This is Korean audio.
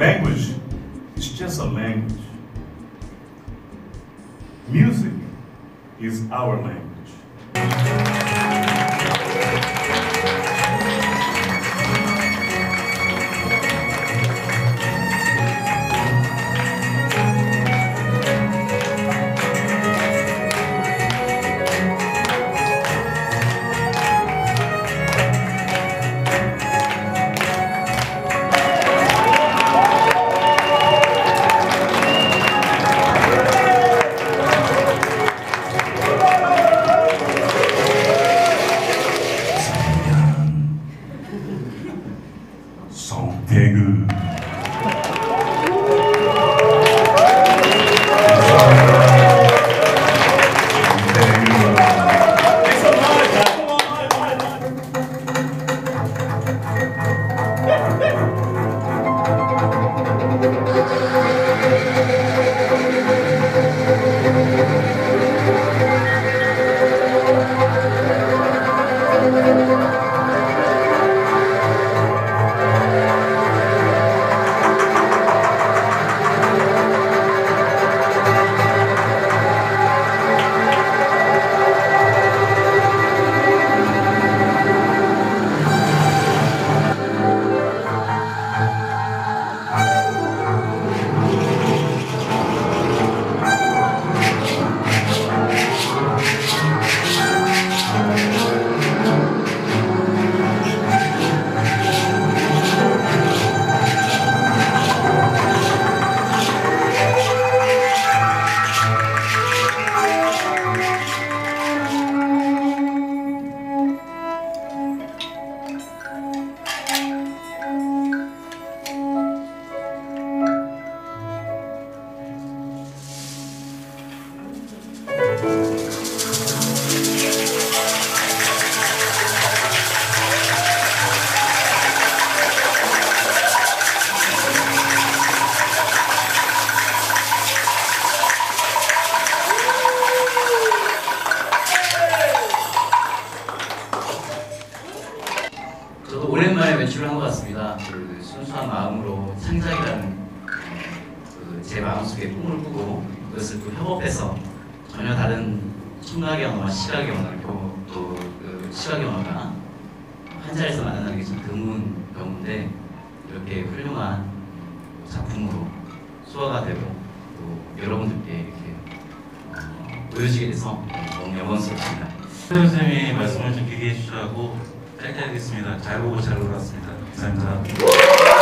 Language is just a language. Music is our language. Hegel. 외출을 한 것 같습니다. 그 순수한 마음으로 창작이라는 그 제 마음속에 꿈을 꾸고 그것을 또 협업해서 전혀 다른 청각의 언어와 시각의 언어를 또그 시각의 언어가 한 자리에서 만나는 게 참 드문 경우인데 이렇게 훌륭한 작품으로 소화가 되고 또 여러분들께 이렇게 어, 보여지게 돼서 너무 영광스럽습니다. 선생님이 말씀을 좀 길게 해주셔고 짧게 하겠습니다. 잘 보고 잘 놀았습니다. 감사합니다.